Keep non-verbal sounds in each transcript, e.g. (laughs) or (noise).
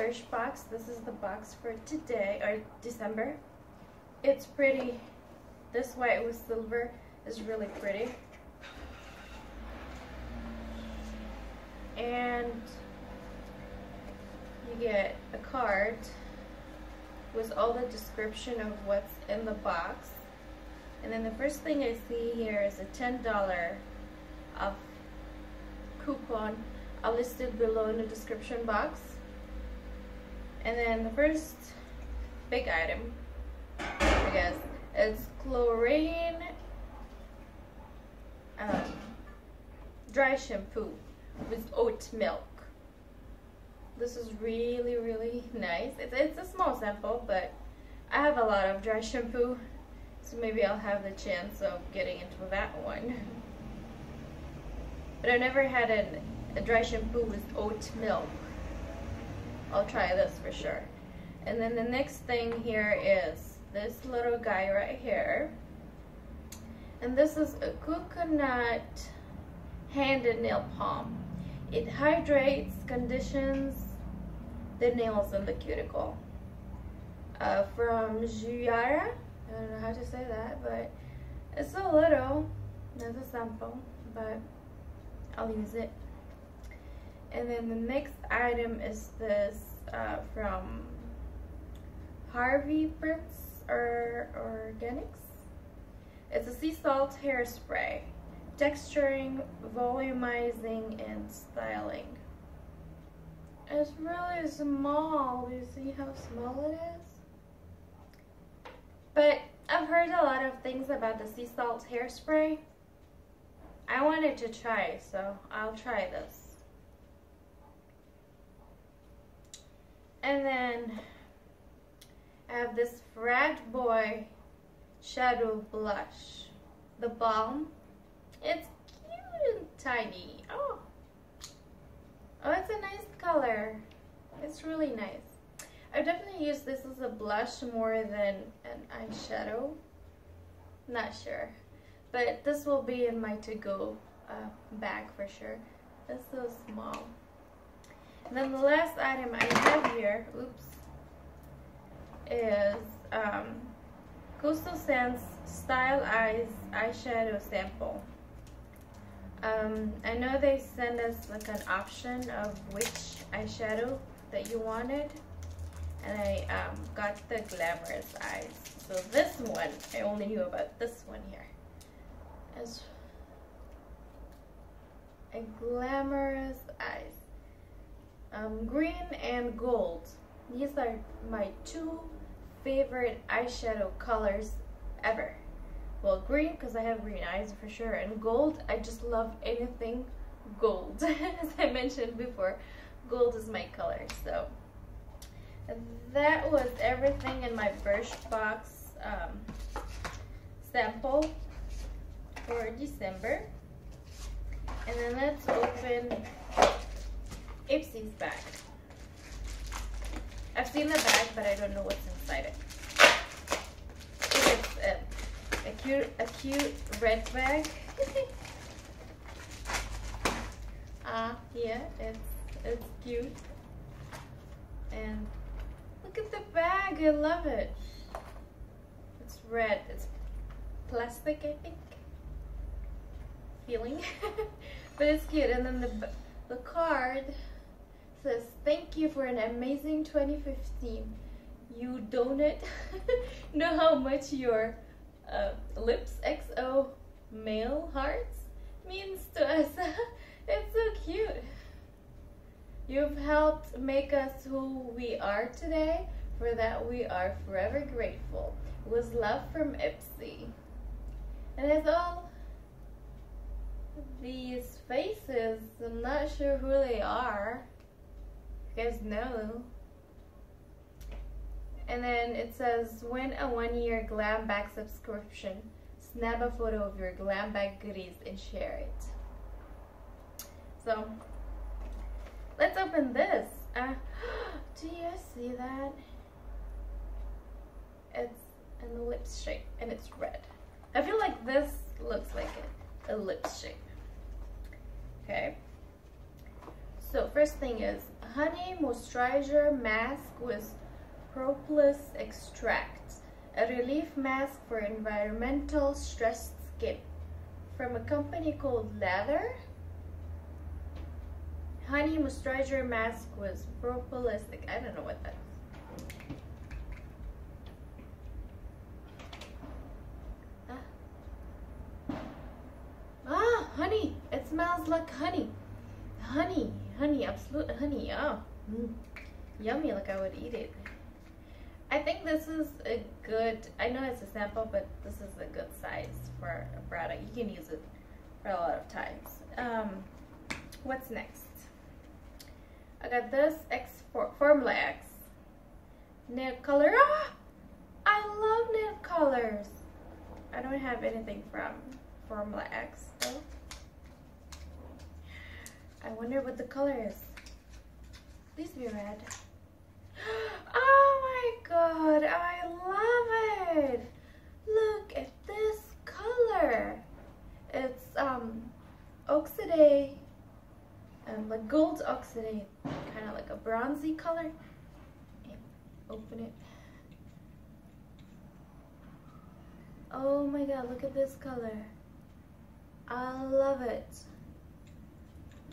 first box. This is the box for today, or December. It's pretty. This white with silver is really pretty. And you get a card with all the description of what's in the box. And then the first thing I see here is a $10 of coupon are listed below in the description box. And then the first big item, I guess, is Klorane um, dry shampoo with oat milk. This is really, really nice. It's, it's a small sample, but I have a lot of dry shampoo, so maybe I'll have the chance of getting into that one. (laughs) But I've never had an, a dry shampoo with oat milk. I'll try this for sure. And then the next thing here is this little guy right here. And this is a coconut hand and nail balm. It hydrates, conditions the nails and the cuticle. Uh, from Juyara, I don't know how to say that, but it's a little, there's a sample, but I'll use it. And then the next item is this uh, from Harvey Prince or Organics. It's a sea salt hairspray, texturing, volumizing, and styling. It's really small. Do you see how small it is? But I've heard a lot of things about the sea salt hairspray. I wanted to try, so I'll try this. And then I have this Frat Boy Shadow Blush. The balm. It's cute and tiny. Oh. Oh, it's a nice color. It's really nice. I definitely use this as a blush more than an eyeshadow. Not sure. But this will be in my to-go uh, bag for sure. It's so small. Then the last item I have here, oops, is um, Coastal Scents Style Eyes eyeshadow sample. Um, I know they send us like an option of which eyeshadow that you wanted and I um, got the Glamorous Eyes. So this one, I only knew about this one here. As a Glamorous Eyes. Um, green and gold. These are my two favorite eyeshadow colors ever. Well, green because I have green eyes for sure, and gold, I just love anything gold. (laughs) As I mentioned before, gold is my color. So that was everything in my Birchbox um, sample for December. And then let's open Ipsy's bag. I've seen the bag, but I don't know what's inside it. It's a, a cute, a cute red bag. (laughs) Ah, uh, yeah, it's it's cute. And look at the bag, I love it. It's red, it's plastic, I think. Feeling, (laughs) but it's cute. And then the the card thank you for an amazing 2015. You donut (laughs) know how much your uh, Lips XO male hearts means to us. (laughs) it's so cute. You've helped make us who we are today. For that we are forever grateful. Was love from Ipsy. And as all these faces. I'm not sure who they are you guys know. And then it says, win a one-year Glam Bag subscription. Snap a photo of your Glam Bag goodies and share it. So, let's open this. Uh, (gasps) do you see that? It's lips shape and it's red. I feel like this looks like a, a shape. Okay. So first thing is honey moisturizer mask with propolis extract, a relief mask for environmental stressed skin from a company called Lather. Honey moisturizer mask with propolis, I don't know what that is. Ah. ah, honey, it smells like honey. Honey, honey, absolute honey, oh. Mm. Yummy, like I would eat it. I think this is a good, I know it's a sample, but this is a good size for a product. You can use it for a lot of times. Um, what's next? I got this X for Formula X. Nail color. Ah! I love nail colors. I don't have anything from Formula X though. I wonder what the color is. Please be red. (gasps) Oh my god, I love it. Look at this color. It's um oxide um, like gold oxide, kind of like a bronzy color. Open it. Oh my god, look at this color. I love it.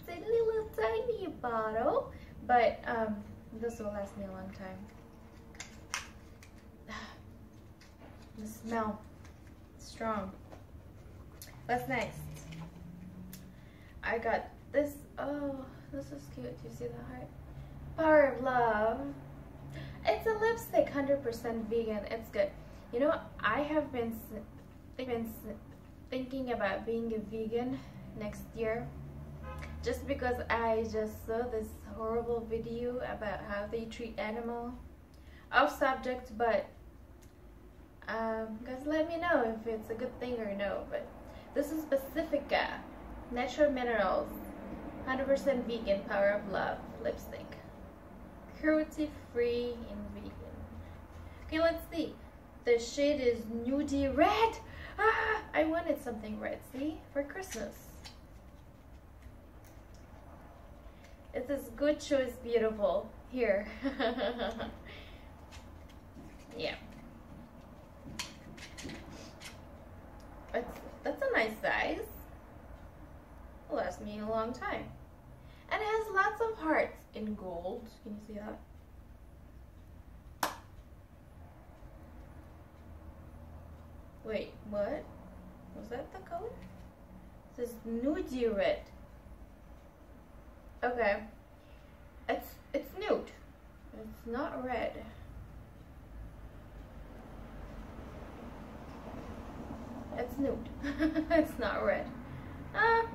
A little tiny bottle, but um, this will last me a long time. (sighs) The smell, strong. What's next? I got this, oh, this is cute. Do you see the heart? Power of Love. It's a lipstick, 100% vegan. It's good. You know, I have been, been thinking about being a vegan next year just because I just saw this horrible video about how they treat animal off subject but um, guys let me know if it's a good thing or no but this is Pacifica natural minerals 100% vegan power of love lipstick. Cruelty free and vegan. Okay let's see. The shade is nudie red. Ah I wanted something red see? For Christmas It is good choice beautiful here. (laughs) yeah. It's, that's a nice size. Will last me a long time. And it has lots of hearts in gold. Can you see that? Wait, what? Was that the color? This is nudie red. Okay. It's it's nude. It's not red. It's nude. (laughs) it's not red. Ah,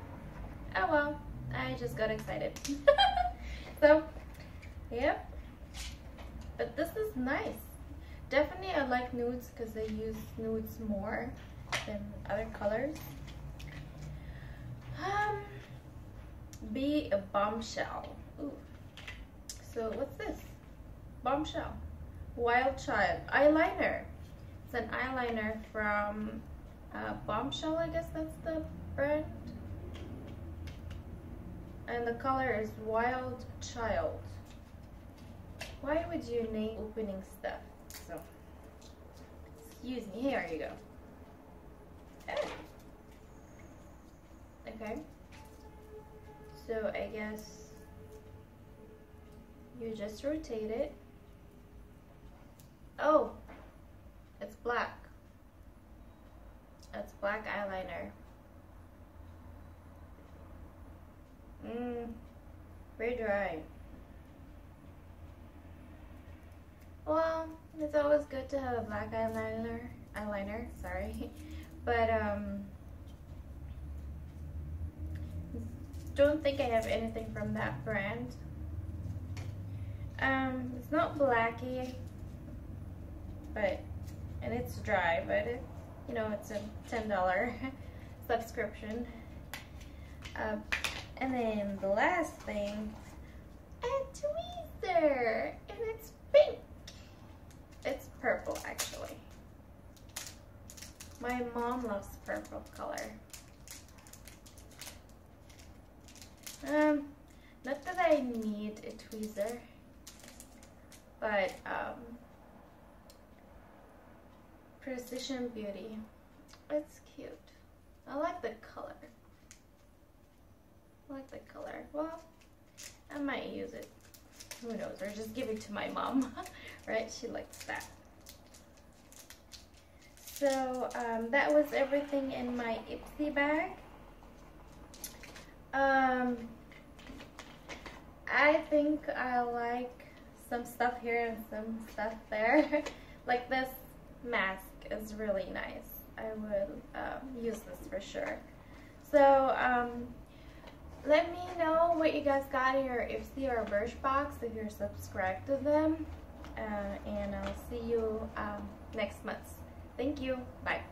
oh well. I just got excited. (laughs) so, yep. But this is nice. Definitely I like nudes because they use nudes more than other colors. Um, be a bombshell. Ooh. So what's this? Bombshell. Wild Child eyeliner. It's an eyeliner from uh, Bombshell, I guess that's the brand. And the color is Wild Child. Why would you name opening stuff? So, excuse me, here you go. Oh. Okay. So I guess you just rotate it. Oh, it's black. It's black eyeliner. Mmm, very dry. Well, it's always good to have a black eyeliner, eyeliner, sorry. (laughs) But, um, don't think I have anything from that brand. Um, it's not blacky, but, and it's dry, but it, you know, it's a $10 (laughs) subscription. Uh, and then the last thing, a tweezer, and it's pink. It's purple, actually. My mom loves purple color. Um, not that I teaser. But, um, Precision Beauty. It's cute. I like the color. I like the color. Well, I might use it. Who knows? Or just give it to my mom. (laughs) right? She likes that. So um, that was everything in my Ipsy bag. Um, I think I like some stuff here and some stuff there. (laughs) like this mask is really nice. I would um, use this for sure. So um, let me know what you guys got in your Ipsy or Birchbox if you're subscribed to them. Uh, and I'll see you um, next month. Thank you. Bye.